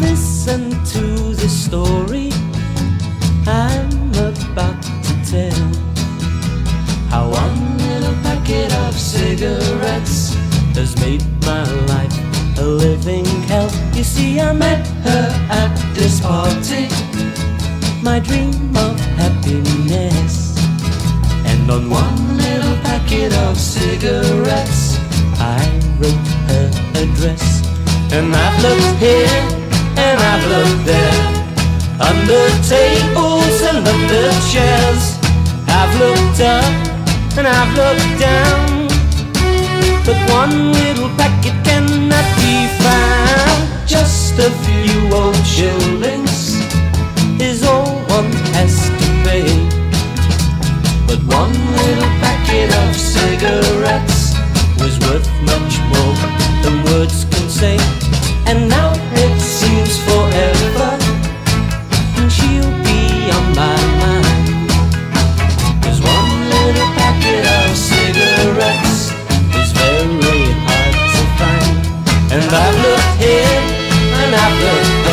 to the story I'm about to tell. How one little packet of cigarettes has made my life a living hell. You see, I met her at this party, my dream of happiness. And on one little packet of cigarettes, I wrote her address. And I've looked here and I've looked there Under tables and under chairs. I've looked up and I've looked down. But one little packet cannot be found. Just a few old shillings Is all one has to pay. But one little packet of cigarettes I've looked here and I've looked